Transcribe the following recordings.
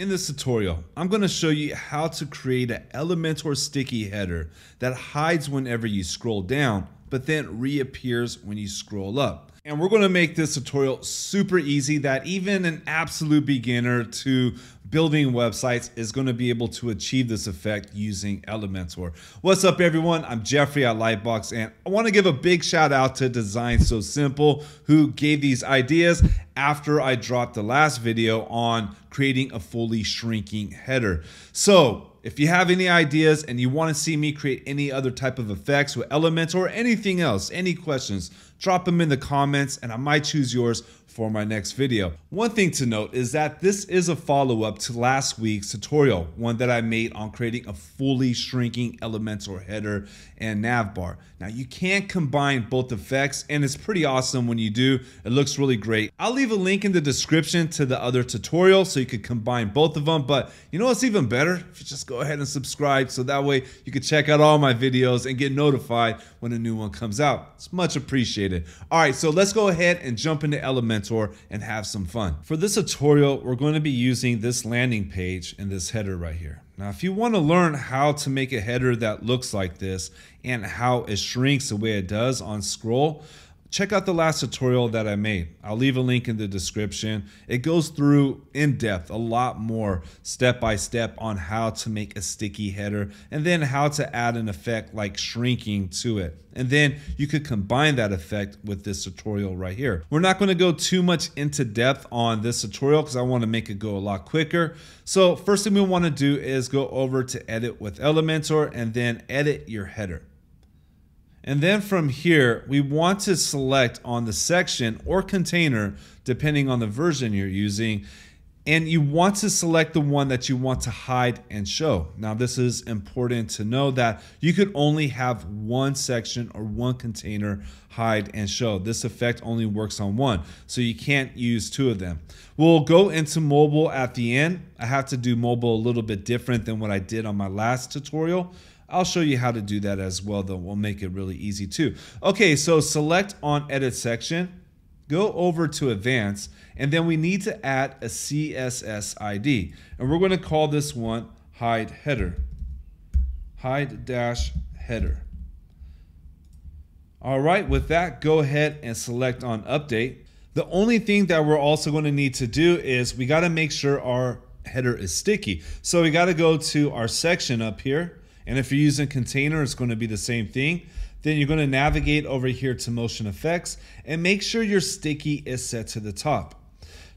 In this tutorial, I'm going to show you how to create an Elementor sticky header that hides whenever you scroll down, but then reappears when you scroll up. And we're going to make this tutorial super easy that even an absolute beginner to building websites is going to be able to achieve this effect using Elementor. What's up everyone? I'm Jeffrey at Lytbox and I want to give a big shout out to Design So Simple who gave these ideas after I dropped the last video on creating a fully shrinking header. So if you have any ideas and you want to see me create any other type of effects with Elementor or anything else, any questions, drop them in the comments and I might choose yours for my next video. One thing to note is that this is a follow-up to last week's tutorial, one that I made on creating a fully shrinking Elementor header and navbar. Now you can combine both effects and it's pretty awesome when you do. It looks really great. I'll leave a link in the description to the other tutorial so you could combine both of them. But you know what's even better? If you just go ahead and subscribe so that way you can check out all my videos and get notified when a new one comes out. It's much appreciated. All right, so let's go ahead and jump into Elementor and have some fun. For this tutorial, we're going to be using this landing page and this header right here. Now, if you want to learn how to make a header that looks like this and how it shrinks the way it does on scroll, check out the last tutorial that I made. I'll leave a link in the description. It goes through in depth a lot more step by step on how to make a sticky header and then how to add an effect like shrinking to it. And then you could combine that effect with this tutorial right here. We're not going to go too much into depth on this tutorial because I want to make it go a lot quicker. So first thing we want to do is go over to edit with Elementor and then edit your header. And then from here, we want to select on the section or container, depending on the version you're using, and you want to select the one that you want to hide and show. Now, this is important to know that you could only have one section or one container hide and show. This effect only works on one, so you can't use two of them. We'll go into mobile at the end. I have to do mobile a little bit different than what I did on my last tutorial. I'll show you how to do that as well, though. We'll make it really easy too. Okay, so select on edit section, go over to advanced, and then we need to add a CSS ID. And we're going to call this one hide header. Hide dash header. All right, with that, go ahead and select on update. The only thing that we're also going to need to do is we got to make sure our header is sticky. So we got to go to our section up here and if you're using container, it's going to be the same thing. Then you're going to navigate over here to motion effects and make sure your sticky is set to the top.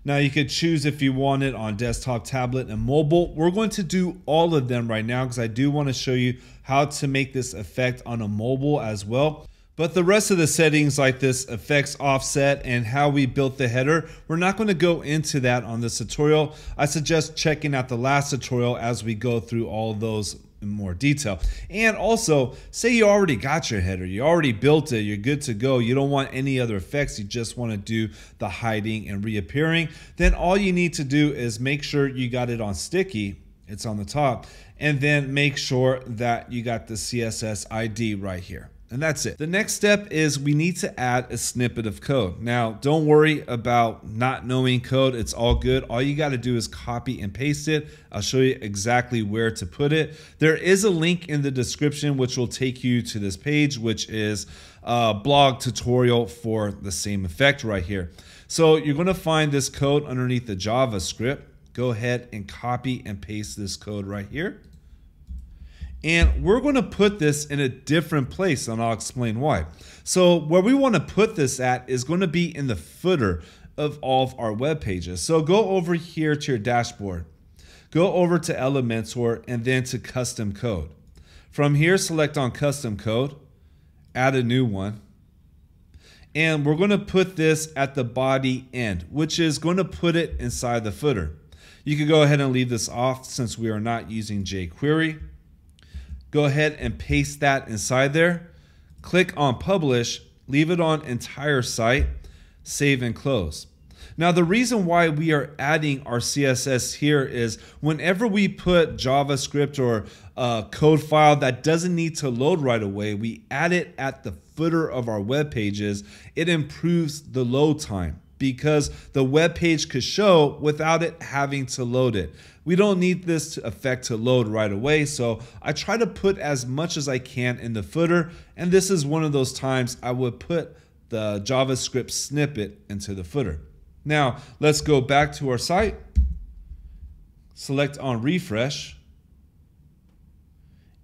Now you could choose if you want it on desktop, tablet, and mobile. We're going to do all of them right now because I do want to show you how to make this effect on a mobile as well. But the rest of the settings like this effects offset and how we built the header, we're not going to go into that on this tutorial. I suggest checking out the last tutorial as we go through all those more detail. And also, say you already got your header, you already built it, you're good to go, you don't want any other effects, you just want to do the hiding and reappearing, then all you need to do is make sure you got it on sticky, it's on the top, and then make sure that you got the CSS ID right here. And that's it. The next step is we need to add a snippet of code. Now, don't worry about not knowing code. It's all good. All you got to do is copy and paste it. I'll show you exactly where to put it. There is a link in the description which will take you to this page, which is a blog tutorial for the same effect right here. So you're going to find this code underneath the JavaScript. Go ahead and copy and paste this code right here. And we're going to put this in a different place, and I'll explain why. So where we want to put this at is going to be in the footer of all of our web pages. So go over here to your dashboard. Go over to Elementor and then to custom code. From here, select on custom code, add a new one. And we're going to put this at the body end, which is going to put it inside the footer. You can go ahead and leave this off since we are not using jQuery go ahead and paste that inside there. Click on publish, leave it on entire site, save and close. Now, the reason why we are adding our CSS here is whenever we put JavaScript or a code file that doesn't need to load right away, we add it at the footer of our web pages. It improves the load time because the web page could show without it having to load it. We don't need this effect to load right away, so I try to put as much as I can in the footer, and this is one of those times I would put the JavaScript snippet into the footer. Now, let's go back to our site, select on refresh,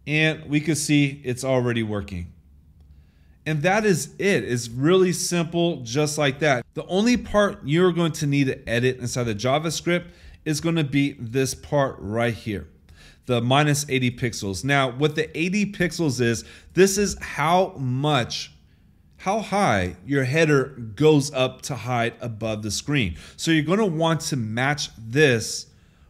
and we can see it's already working. And that is it. It's really simple, just like that. The only part you're going to need to edit inside the JavaScript is going to be this part right here the minus 80 pixels. Now, what the 80 pixels is, this is how much, how high your header goes up to hide above the screen. So you're going to want to match this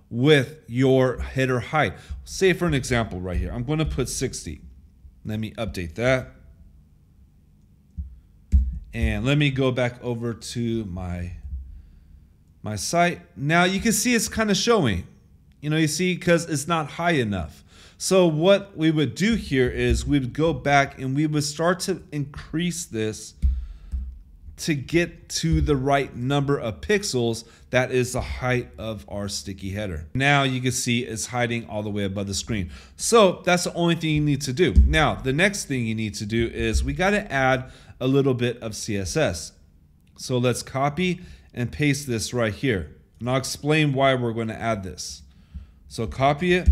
with your header height. Say for an example right here, I'm going to put 60. Let me update that. And let me go back over to my my site. Now you can see it's kind of showing. You know, you see, because it's not high enough. So what we would do here is we would go back and we would start to increase this to get to the right number of pixels that is the height of our sticky header. Now you can see it's hiding all the way above the screen. So that's the only thing you need to do. Now the next thing you need to do is we got to add a little bit of CSS. So let's copy and paste this right here. And I'll explain why we're going to add this. So copy it.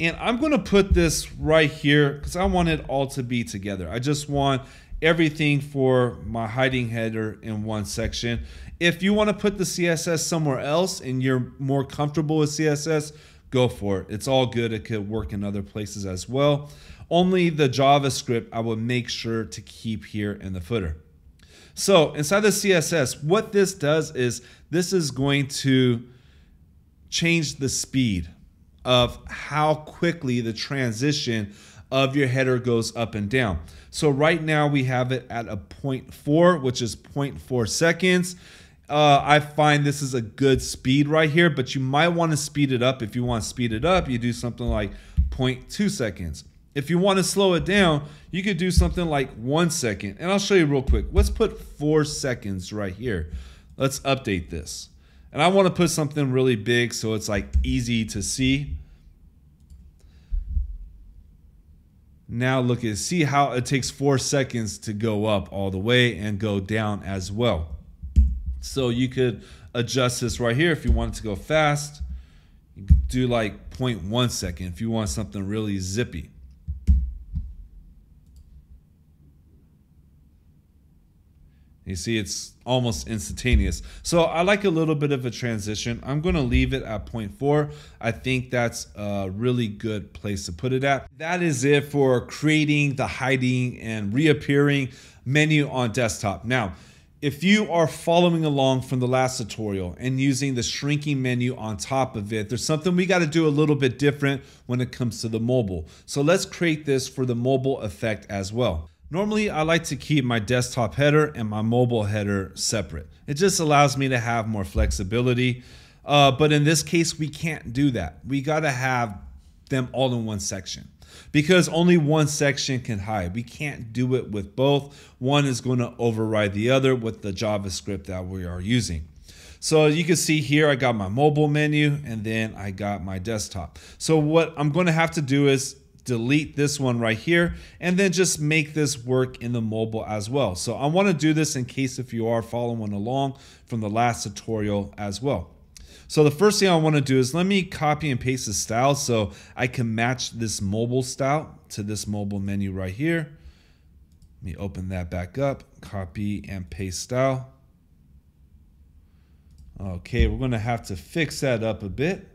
And I'm going to put this right here because I want it all to be together. I just want everything for my hiding header in one section. If you want to put the CSS somewhere else and you're more comfortable with CSS, go for it. It's all good. It could work in other places as well. Only the JavaScript I will make sure to keep here in the footer. So inside the CSS, what this does is this is going to change the speed of how quickly the transition of your header goes up and down. So right now we have it at a 0.4, which is 0.4 seconds. Uh, I find this is a good speed right here, but you might want to speed it up. If you want to speed it up, you do something like 0.2 seconds. If you want to slow it down, you could do something like one second. And I'll show you real quick. Let's put four seconds right here. Let's update this. And I want to put something really big so it's like easy to see. Now look at see how it takes four seconds to go up all the way and go down as well. So you could adjust this right here if you want it to go fast. do like 0.1 second if you want something really zippy. You see, it's almost instantaneous. So I like a little bit of a transition. I'm going to leave it at 0.4. I think that's a really good place to put it at. That is it for creating the hiding and reappearing menu on desktop. Now, if you are following along from the last tutorial and using the shrinking menu on top of it, there's something we got to do a little bit different when it comes to the mobile. So let's create this for the mobile effect as well. Normally, I like to keep my desktop header and my mobile header separate. It just allows me to have more flexibility. Uh, but in this case, we can't do that. We got to have them all in one section because only one section can hide. We can't do it with both. One is going to override the other with the JavaScript that we are using. So you can see here, I got my mobile menu and then I got my desktop. So what I'm going to have to do is delete this one right here, and then just make this work in the mobile as well. So I want to do this in case if you are following along from the last tutorial as well. So the first thing I want to do is let me copy and paste the style so I can match this mobile style to this mobile menu right here. Let me open that back up, copy and paste style. Okay, we're going to have to fix that up a bit.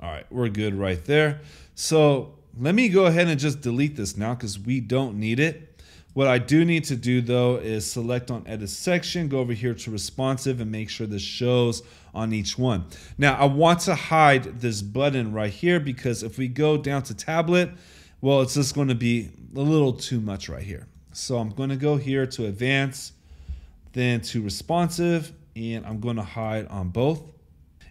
All right, we're good right there. So let me go ahead and just delete this now because we don't need it. What I do need to do though is select on edit section, go over here to responsive and make sure this shows on each one. Now I want to hide this button right here because if we go down to tablet, well, it's just going to be a little too much right here. So I'm going to go here to advanced, then to responsive, and I'm going to hide on both.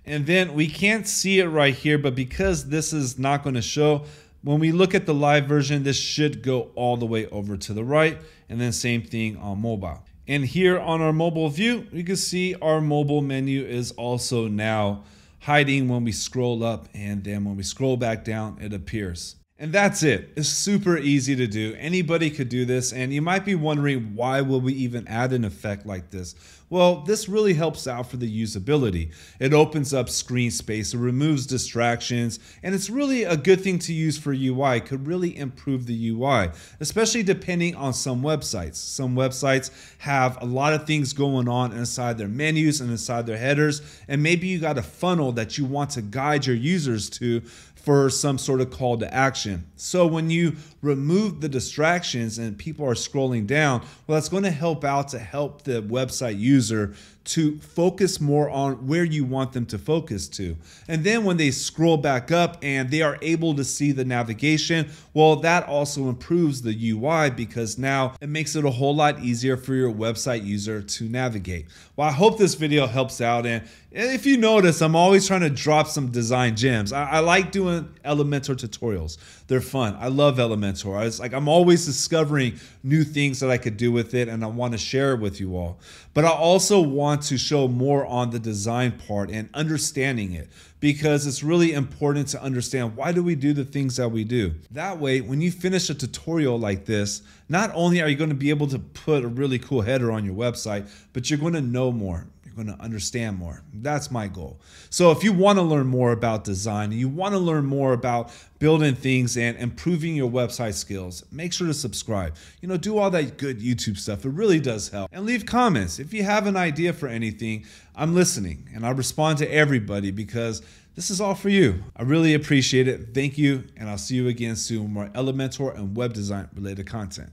And then we can't see it right here, but because this is not going to show, When we look at the live version, this should go all the way over to the right, and then same thing on mobile. And here on our mobile view, you can see our mobile menu is also now hiding when we scroll up, and then when we scroll back down, it appears. And that's it. It's super easy to do. Anybody could do this. And you might be wondering why will we even add an effect like this? Well, this really helps out for the usability. It opens up screen space, it removes distractions, and it's really a good thing to use for UI. It could really improve the UI, especially depending on some websites. Some websites have a lot of things going on inside their menus and inside their headers, and maybe you got a funnel that you want to guide your users to for some sort of call to action. So when you remove the distractions and people are scrolling down, well, that's going to help out to help the website user to focus more on where you want them to focus to. And then when they scroll back up and they are able to see the navigation, well, that also improves the UI because now it makes it a whole lot easier for your website user to navigate. Well, I hope this video helps out. And if you notice, I'm always trying to drop some design gems. I, I like doing Elementor tutorials. They're fun. I love Elementor. I was like, I'm always discovering new things that I could do with it and I want to share it with you all. But I also want to show more on the design part and understanding it because it's really important to understand why do we do the things that we do. That way, when you finish a tutorial like this, not only are you going to be able to put a really cool header on your website, but you're going to know more going to understand more. That's my goal. So if you want to learn more about design you want to learn more about building things and improving your website skills, make sure to subscribe. You know, do all that good YouTube stuff. It really does help. And leave comments. If you have an idea for anything, I'm listening and I respond to everybody because this is all for you. I really appreciate it. Thank you, and I'll see you again soon with more Elementor and web design related content.